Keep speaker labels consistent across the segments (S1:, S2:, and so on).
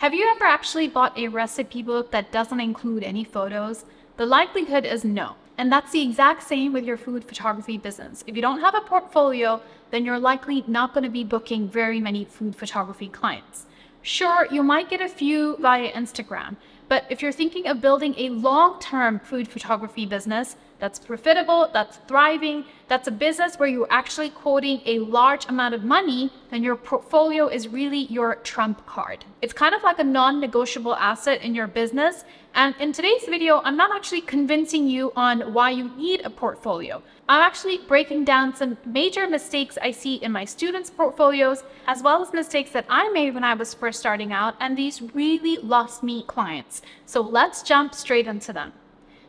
S1: Have you ever actually bought a recipe book that doesn't include any photos? The likelihood is no. And that's the exact same with your food photography business. If you don't have a portfolio, then you're likely not going to be booking very many food photography clients. Sure, you might get a few via Instagram, but if you're thinking of building a long-term food photography business that's profitable, that's thriving, that's a business where you're actually quoting a large amount of money, then your portfolio is really your trump card. It's kind of like a non-negotiable asset in your business. And in today's video, I'm not actually convincing you on why you need a portfolio. I'm actually breaking down some major mistakes I see in my students' portfolios, as well as mistakes that I made when I was first starting out, and these really lost me clients. So let's jump straight into them.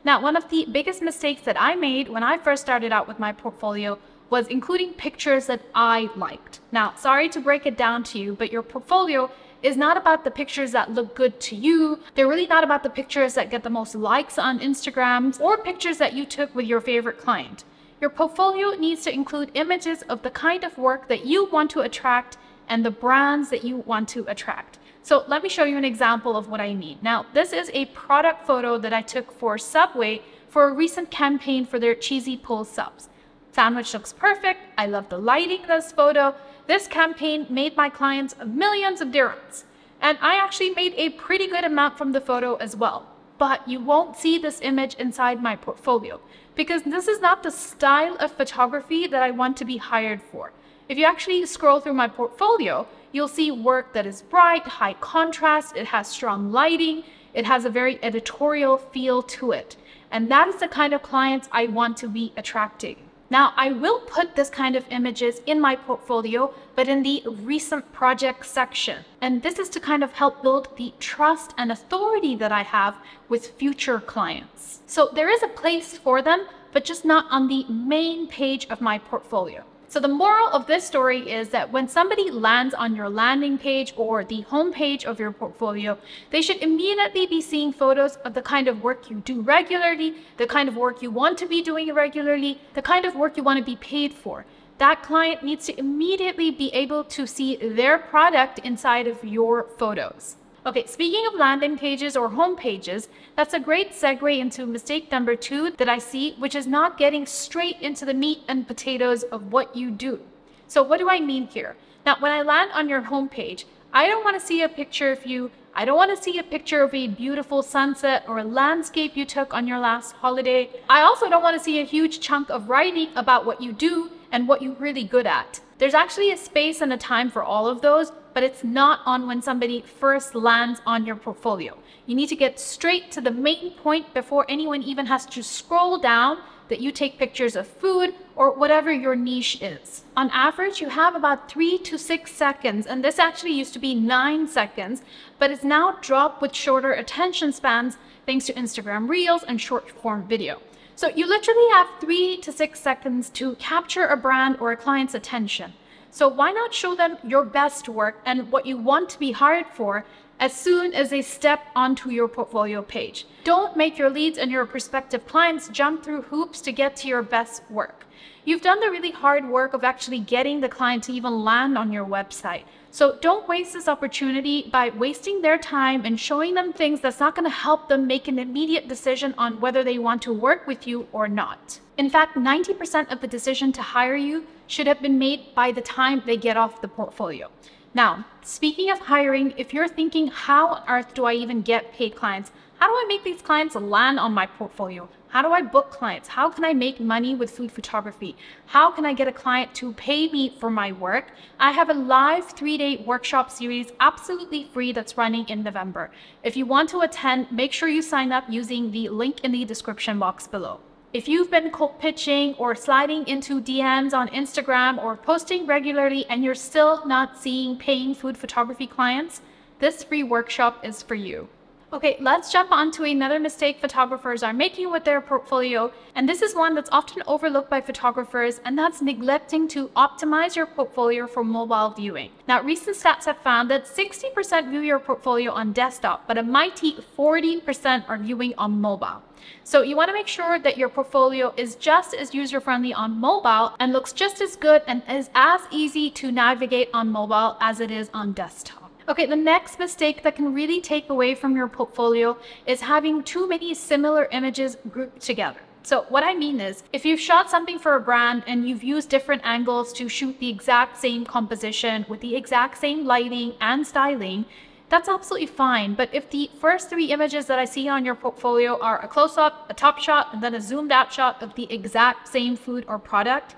S1: Now, one of the biggest mistakes that I made when I first started out with my portfolio was including pictures that I liked. Now, sorry to break it down to you, but your portfolio is not about the pictures that look good to you. They're really not about the pictures that get the most likes on Instagram or pictures that you took with your favorite client. Your portfolio needs to include images of the kind of work that you want to attract and the brands that you want to attract. So let me show you an example of what I mean. Now, this is a product photo that I took for Subway for a recent campaign for their cheesy pull subs. Sandwich looks perfect. I love the lighting in this photo. This campaign made my clients millions of dirhams. And I actually made a pretty good amount from the photo as well. But you won't see this image inside my portfolio because this is not the style of photography that I want to be hired for. If you actually scroll through my portfolio, you'll see work that is bright, high contrast, it has strong lighting, it has a very editorial feel to it. And that is the kind of clients I want to be attracting. Now, I will put this kind of images in my portfolio, but in the recent project section. And this is to kind of help build the trust and authority that I have with future clients. So there is a place for them, but just not on the main page of my portfolio. So the moral of this story is that when somebody lands on your landing page or the home page of your portfolio, they should immediately be seeing photos of the kind of work you do regularly, the kind of work you want to be doing regularly, the kind of work you want to be paid for. That client needs to immediately be able to see their product inside of your photos. Okay, speaking of landing pages or home pages, that's a great segue into mistake number two that I see, which is not getting straight into the meat and potatoes of what you do. So what do I mean here? Now, when I land on your home page, I don't want to see a picture of you. I don't want to see a picture of a beautiful sunset or a landscape you took on your last holiday. I also don't want to see a huge chunk of writing about what you do and what you're really good at. There's actually a space and a time for all of those, but it's not on when somebody first lands on your portfolio. You need to get straight to the main point before anyone even has to scroll down that you take pictures of food or whatever your niche is. On average, you have about three to six seconds, and this actually used to be nine seconds, but it's now dropped with shorter attention spans thanks to Instagram Reels and short form video. So you literally have three to six seconds to capture a brand or a client's attention. So why not show them your best work and what you want to be hired for as soon as they step onto your portfolio page. Don't make your leads and your prospective clients jump through hoops to get to your best work. You've done the really hard work of actually getting the client to even land on your website. So don't waste this opportunity by wasting their time and showing them things that's not going to help them make an immediate decision on whether they want to work with you or not. In fact, 90% of the decision to hire you should have been made by the time they get off the portfolio. Now, speaking of hiring, if you're thinking, how on earth do I even get paid clients? How do I make these clients land on my portfolio? How do I book clients? How can I make money with food photography? How can I get a client to pay me for my work? I have a live three day workshop series absolutely free that's running in November. If you want to attend, make sure you sign up using the link in the description box below. If you've been cold pitching or sliding into DMs on Instagram or posting regularly and you're still not seeing paying food photography clients, this free workshop is for you. Okay, let's jump on to another mistake photographers are making with their portfolio. And this is one that's often overlooked by photographers, and that's neglecting to optimize your portfolio for mobile viewing. Now, recent stats have found that 60% view your portfolio on desktop, but a mighty 40% are viewing on mobile. So you want to make sure that your portfolio is just as user-friendly on mobile and looks just as good and is as easy to navigate on mobile as it is on desktop. Okay, the next mistake that can really take away from your portfolio is having too many similar images grouped together. So what I mean is, if you've shot something for a brand and you've used different angles to shoot the exact same composition with the exact same lighting and styling, that's absolutely fine. But if the first three images that I see on your portfolio are a close-up, a top shot, and then a zoomed out shot of the exact same food or product,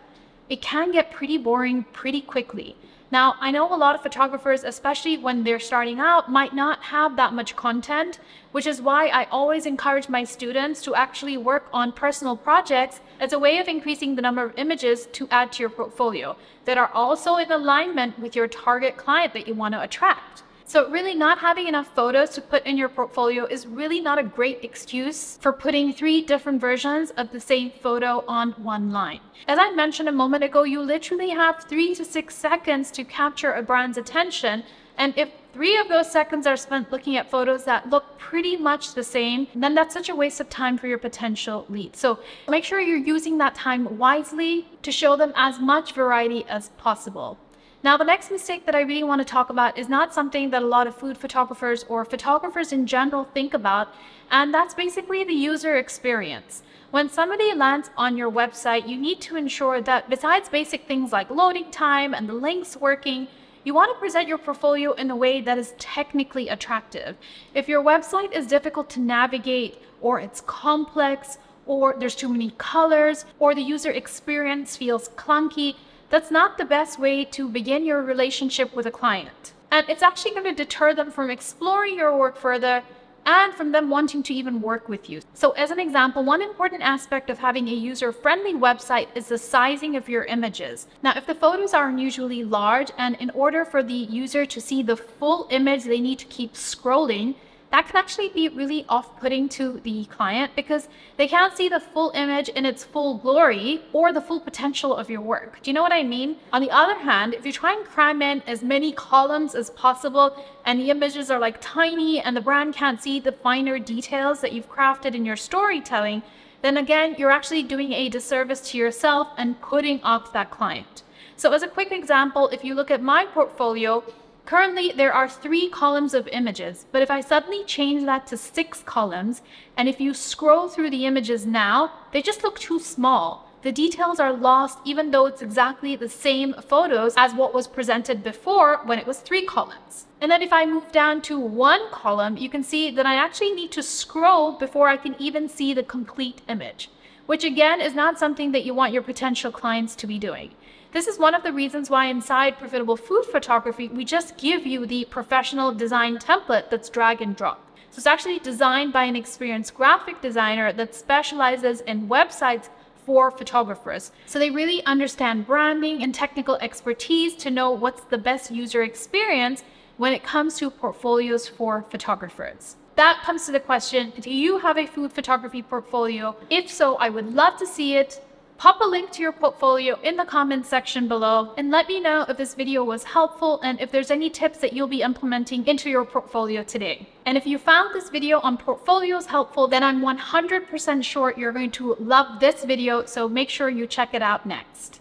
S1: it can get pretty boring pretty quickly. Now, I know a lot of photographers, especially when they're starting out, might not have that much content, which is why I always encourage my students to actually work on personal projects as a way of increasing the number of images to add to your portfolio that are also in alignment with your target client that you want to attract. So really not having enough photos to put in your portfolio is really not a great excuse for putting three different versions of the same photo on one line. As I mentioned a moment ago, you literally have three to six seconds to capture a brand's attention. And if three of those seconds are spent looking at photos that look pretty much the same, then that's such a waste of time for your potential lead. So make sure you're using that time wisely to show them as much variety as possible. Now, the next mistake that I really want to talk about is not something that a lot of food photographers or photographers in general think about, and that's basically the user experience. When somebody lands on your website, you need to ensure that besides basic things like loading time and the links working, you want to present your portfolio in a way that is technically attractive. If your website is difficult to navigate or it's complex or there's too many colors or the user experience feels clunky, that's not the best way to begin your relationship with a client. And it's actually going to deter them from exploring your work further and from them wanting to even work with you. So as an example, one important aspect of having a user-friendly website is the sizing of your images. Now, if the photos are unusually large and in order for the user to see the full image, they need to keep scrolling, that can actually be really off-putting to the client because they can't see the full image in its full glory or the full potential of your work. Do you know what I mean? On the other hand, if you try and cram in as many columns as possible and the images are like tiny and the brand can't see the finer details that you've crafted in your storytelling, then again, you're actually doing a disservice to yourself and putting off that client. So as a quick example, if you look at my portfolio, Currently, there are three columns of images, but if I suddenly change that to six columns, and if you scroll through the images now, they just look too small. The details are lost even though it's exactly the same photos as what was presented before when it was three columns. And then if I move down to one column, you can see that I actually need to scroll before I can even see the complete image, which again is not something that you want your potential clients to be doing. This is one of the reasons why inside Profitable Food Photography, we just give you the professional design template that's drag and drop. So it's actually designed by an experienced graphic designer that specializes in websites for photographers. So they really understand branding and technical expertise to know what's the best user experience when it comes to portfolios for photographers. That comes to the question, do you have a food photography portfolio? If so, I would love to see it. Pop a link to your portfolio in the comments section below and let me know if this video was helpful and if there's any tips that you'll be implementing into your portfolio today. And if you found this video on portfolios helpful, then I'm 100% sure you're going to love this video, so make sure you check it out next.